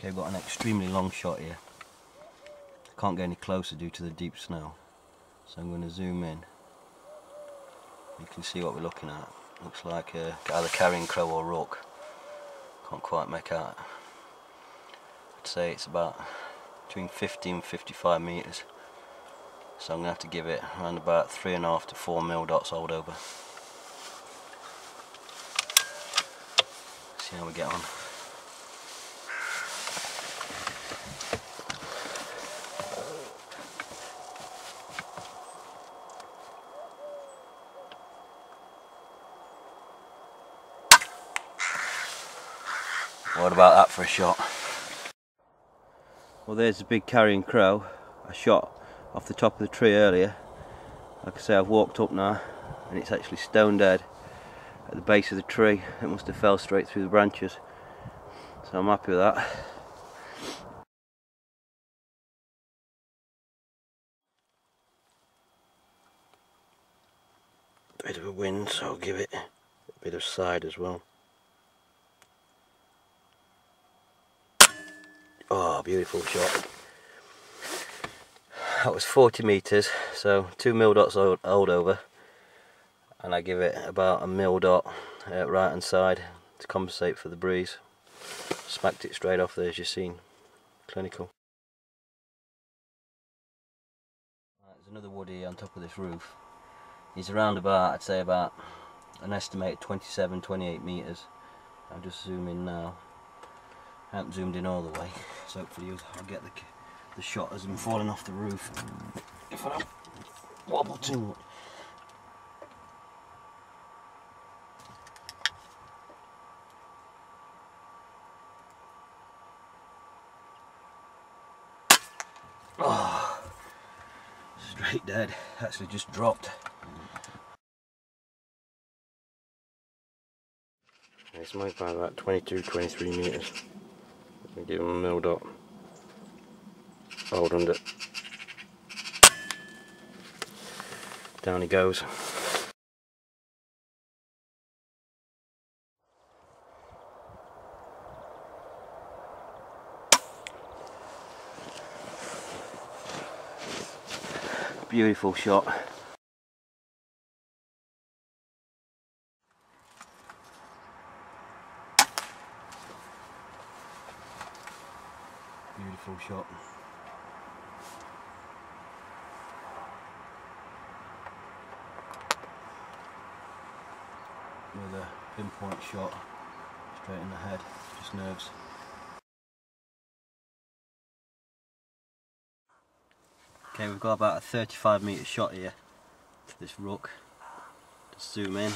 Okay, I've got an extremely long shot here. Can't get any closer due to the deep snow. So I'm going to zoom in. You can see what we're looking at. Looks like a, either carrion crow or rook. Can't quite make out. I'd say it's about between 50 and 55 metres. So I'm going to have to give it around about 3.5 to 4 mil dots old over. See how we get on. What about that for a shot? Well there's the big carrion crow I shot off the top of the tree earlier. Like I say I've walked up now and it's actually stone dead at the base of the tree. It must have fell straight through the branches. So I'm happy with that. Bit of a wind so I'll give it a bit of side as well. Oh, beautiful shot. That was 40 metres, so two mil dots old, over. And I give it about a mil dot uh, right hand side to compensate for the breeze. Smacked it straight off there as you've seen. Clinical. There's another woody on top of this roof. He's around about, I'd say about an estimated 27, 28 metres. I'll just zoom in now. I haven't zoomed in all the way, so hopefully I'll get the, the shot as I'm falling off the roof. If I don't wobble too much. Oh, straight dead. Actually just dropped. It's made by about 22, 23 metres. We give him a mil dot. Hold under. Down he goes. Beautiful shot. Beautiful shot. With a pinpoint shot straight in the head, just nerves. Okay, we've got about a 35 metre shot here to this rook. Just zoom in.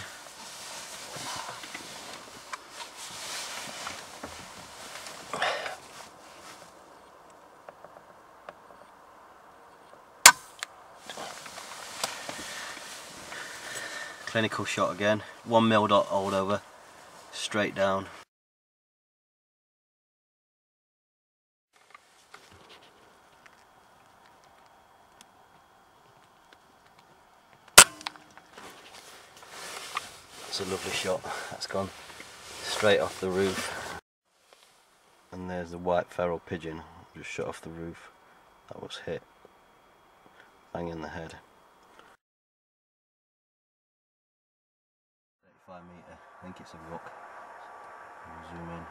Clinical shot again, one mil dot old over, straight down. It's a lovely shot. That's gone straight off the roof. And there's the white feral pigeon just shot off the roof. That was hit. Bang in the head. I think it's a rock. Zoom in,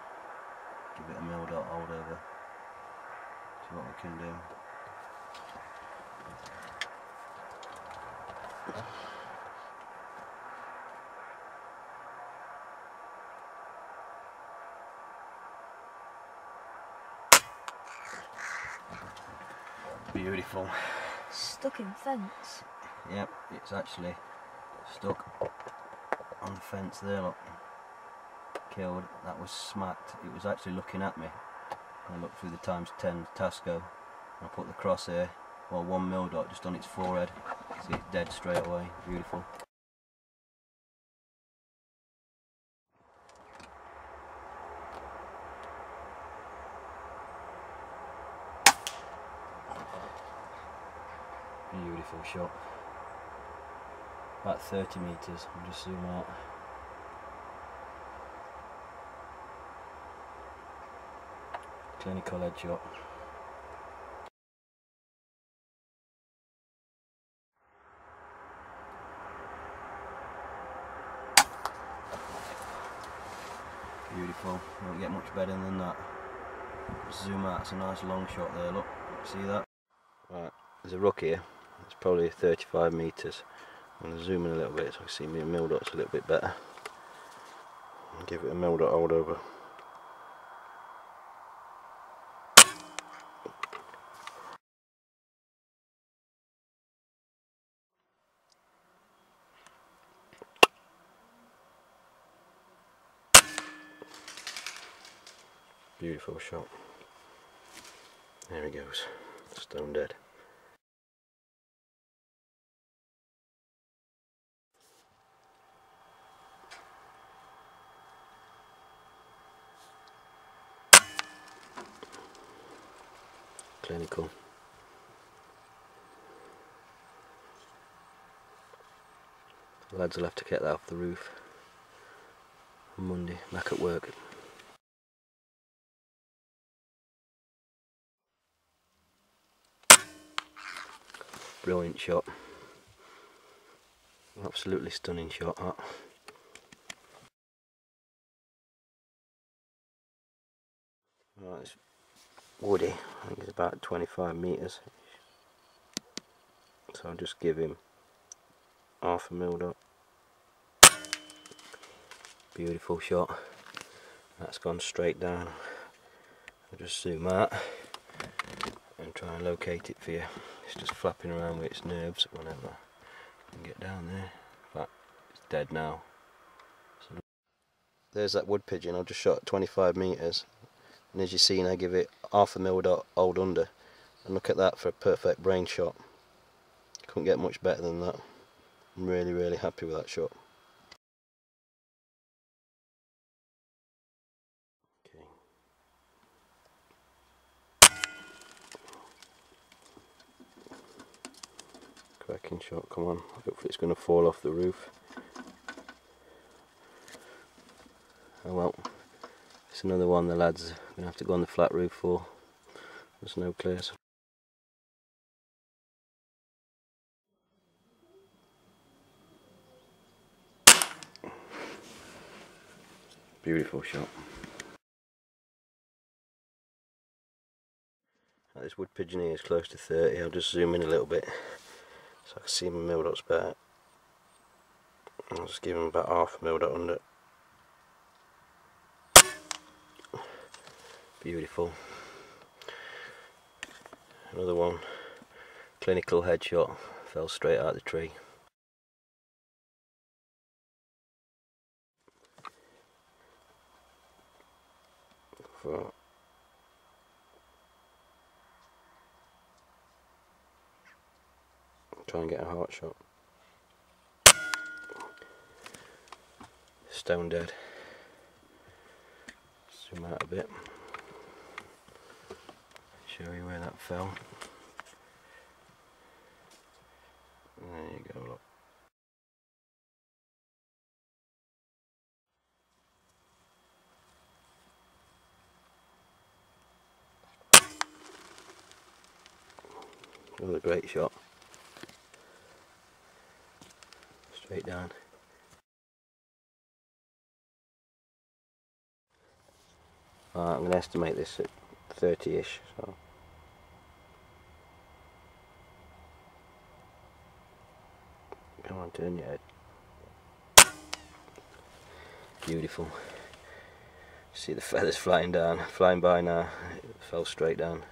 give it a mil dot hold over. See what we can do. Beautiful. Stuck in fence. Yep, it's actually stuck on the fence there, look. Killed, that was smacked. It was actually looking at me. I looked through the times 10 Tasco. I put the crosshair, well one mil dot just on its forehead. See it's dead straight away, beautiful. Beautiful shot. About 30 metres, I'll just zoom out. Clinical headshot. Beautiful, won't get much better than that. Zoom out, it's a nice long shot there, look, see that? Right, there's a rook here, it's probably 35 metres. I'm going to zoom in a little bit so I can see my mil dots a little bit better. And give it a mil dot hold over. Beautiful shot. There he goes. Stone dead. Clinical. The lads will have to get that off the roof on Monday, back at work. Brilliant shot. Absolutely stunning shot that. Right, woody, I think it's about 25 metres. So I'll just give him half a mil dot. Beautiful shot. That's gone straight down. I'll just zoom out and try and locate it for you. It's just flapping around with its nerves whenever I can get down there. But it's dead now. So there's that wood pigeon. I just shot 25 metres. And as you see, I give it half a mil dot hold under. And look at that for a perfect brain shot. Couldn't get much better than that. I'm really, really happy with that shot. Okay. Cracking shot, come on. Hopefully it's going to fall off the roof. Oh well. It's another one the lads are going to have to go on the flat roof for. There's no clears. Beautiful shot. This wood pigeon here is close to 30. I'll just zoom in a little bit so I can see my mil dots better. I'll just give him about half a mil dot under. Beautiful. Another one. Clinical headshot. Fell straight out of the tree. Try and get a heart shot. Stone dead. Zoom out a bit. Show you where that fell. There you go, look. Another great shot. Straight down. I'm going to estimate this at 30-ish. So. On, turn your head. Beautiful. See the feathers flying down, flying by now. It fell straight down.